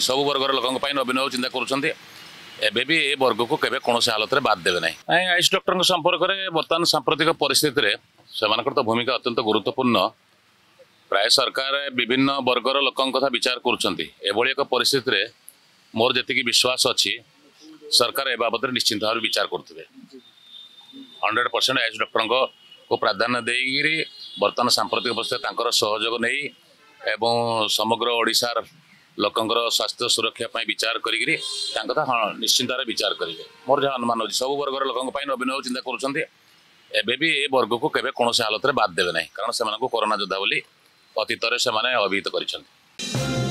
ସବୁ ବର୍ଗର ଲୋକଙ୍କ ପାଇଁ ନବୀନ ବାବୁ ଚିନ୍ତା କରୁଛନ୍ତି। ଏବେ ବି ଏ ବର୍ଗକୁ କେବେ କୌଣସି ହାଲତରେ ବାଦ ଦେବେ ନାହିଁ। ନାଇଁ ଆୟୁଷ ଡକ୍ଟରଙ୍କ ସମ୍ପର୍କରେ ବର୍ତ୍ତମାନ ସାମ୍ପ୍ରତିକ ପରିସ୍ଥିତିରେ ସେମାନଙ୍କର ତ ଭୂମିକା ଅତ୍ୟନ୍ତ ଗୁରୁତ୍ୱପୂର୍ଣ୍ଣ। ପ୍ରାୟ ସରକାର ବିଭିନ୍ନ ବର୍ଗର ଲୋକଙ୍କ କଥା ବିଚାର କରୁଛନ୍ତି। ଏଭଳି ଏକ ପରିସ୍ଥିତିରେ ମୋର ଯେତିକି ବିଶ୍ୱାସ ଅଛି ସରକାର ଏ ବାବଦରେ ନିଶ୍ଚିନ୍ତ ଭାବରେ ବିଚାର କରୁଥିବେ। ହଣ୍ଡ୍ରେଡ଼ ପରସେଣ୍ଟ ଆୟୁଷ ଡକ୍ଟରଙ୍କୁ ପ୍ରାଧାନ୍ୟ ଦେଇକିରି ବର୍ତ୍ତମାନ ସାମ୍ପ୍ରତିକ ଅବସ୍ଥାରେ ତାଙ୍କର ସହଯୋଗ ନେଇ ଏବଂ ସମଗ୍ର ଓଡ଼ିଶାର ଲୋକଙ୍କର ସ୍ୱାସ୍ଥ୍ୟ ସୁରକ୍ଷା ପାଇଁ ବିଚାର କରିକିରି ତାଙ୍କ କଥା ହଁ ନିଶ୍ଚିନ୍ତ ଭାବରେ ବିଚାର କରିବେ। ମୋର ଯାହା ଅନୁମାନ ହେଉଛି ସବୁ ବର୍ଗର ଲୋକଙ୍କ ପାଇଁ ନବୀନ ବାବୁ ଚିନ୍ତା କରୁଛନ୍ତି। ଏବେ ବି ଏ ବର୍ଗକୁ କେବେ କୌଣସି ହାଲତରେ ବାଦ ଦେବେ ନାହିଁ କାରଣ ସେମାନଙ୍କୁ କରୋନା ଯୋଦ୍ଧା ବୋଲି ଅତୀତରେ ସେମାନେ ଅଭିହିତ କରିଛନ୍ତି।